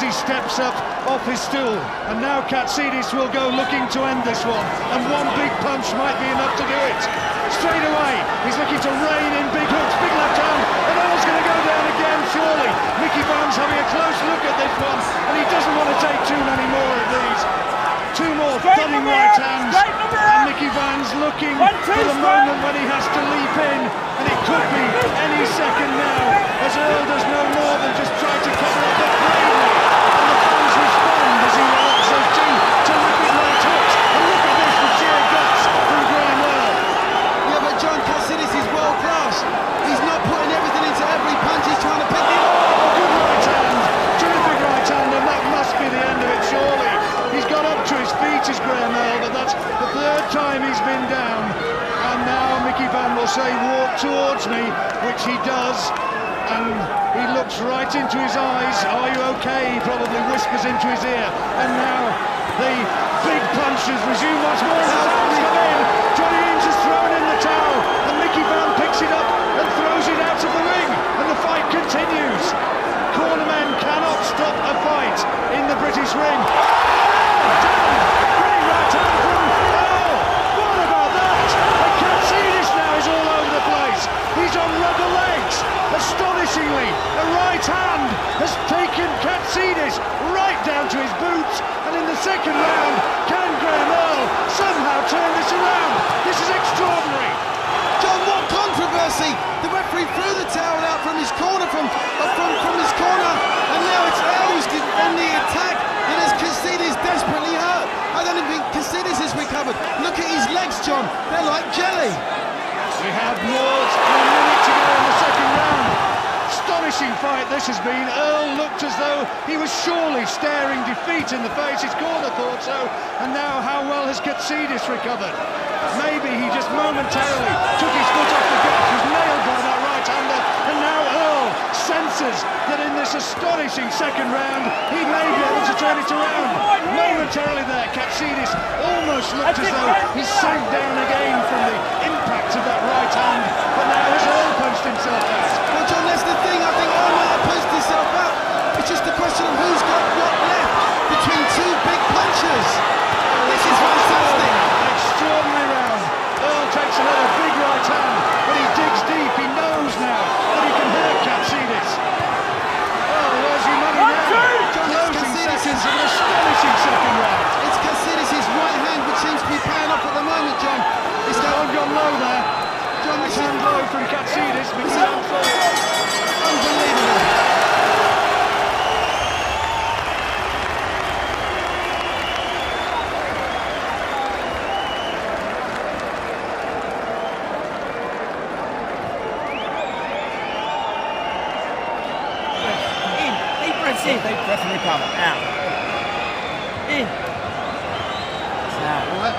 as he steps up off his stool. And now Katsidis will go looking to end this one. And one big punch might be enough to do it. Straight away, he's looking to rain in big hooks, big left hand, and Earl's going to go down again, surely. Mickey Barnes having a close look at this one, and he doesn't want to take too many more of these. Two more thudding right hands, and Mickey Vann's looking One, two, for the moment when he has to leap in, and it could be any second now, as Earl does no more than just try to cover up it bravely, and the fans respond as he walks those two terrific right hooks, and look at this, the sheer guts from Graham Earl. Yeah, but John Katsidis is world class. He's not putting everything into every punch. He's trying to pick it up. Good right hand, terrific right hand, and that must be the end of it, surely. He's got up to his feet, is Graham Earl, but that's the third time he's been down. And now Say, walk towards me, which he does. And he looks right into his eyes. Are you okay? He probably whispers into his ear. And now the big punches resume once more. Johnny Eames has thrown in the towel, and Mickey Vann picks it up and throws it out of the ring. And the fight continues. Cornermen cannot stop a fight in the British ring. Down! Great right hand from Earl. What about that? And Katsidis now is all over the place. He's on rubber legs. Astonishingly, a right hand has taken Katsidis right down to his boots. And in the second round, can Graham Earl somehow turn this around? This is extraordinary. John, what controversy! The referee threw the towel out from his corner, from uh, from, from his corner, and now it's Earl who's on the attack. And as Katsidis desperately hurt, I don't even think Katsidis has recovered. Look at his legs, John. They're like jelly. We have more than a minute to go in the second round. Astonishing fight this has been. Earl looked as though he was surely staring defeat in the face. His corner thought so. And now, how well has Katsidis recovered? Maybe he just momentarily took his foot off the gas, was nailed by that right-hander, and now Earl senses that in this astonishing second round, he may be able to turn it around. Momentarily there, Katsidis almost looked as though he sank down again from the impact of that right hand, but now has Earl punched himself out. Well, John, that's the thing. I think Earl might have punched himself out. It's just a question of who's got what left between two big punches. This is fantastic. Extraordinary round. Earl takes another big right hand, but he digs deep. He knows now that he can hurt Katsidis. Oh, where's your money One, now? two. Closing Katsidis seconds is- of an astonishing second round. It's Katsidis' right hand which seems to be paying off at the moment, John. It's That that one gone low there. John, Right this hand is low from Katsidis. Mickey Vann falls. unbelievable. In. Deep breaths in. Deep breath and recover. Out. In. Out. Alright,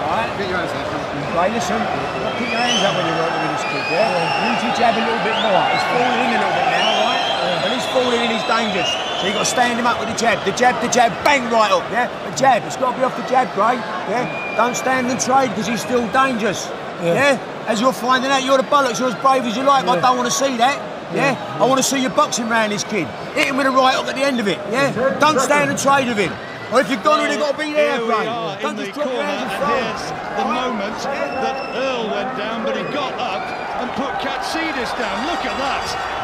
Right. get your hands up. Right, listen. Keep your hands up when you're working with this kid, yeah? Use your jab a little bit more. He's falling in a little bit now, right? When he's falling in, he's dangerous. So you've got to stand him up with the jab. The jab, the jab, bang right up, yeah? The jab, it's got to be off the jab, right? yeah? Don't stand and trade because he's still dangerous, yeah? As you're finding out, you're the bollocks, you're as brave as you like, but I don't want to see that. Yeah, I want to see you boxing round this kid. Hit him with a right hook at the end of it. Yeah, don't stand and trade with him. Or if you're gone, you've got to be there, Here are Don't just drop corner, and and here's the moment that Earl went down, but he got up and put Katsidis down. Look at that.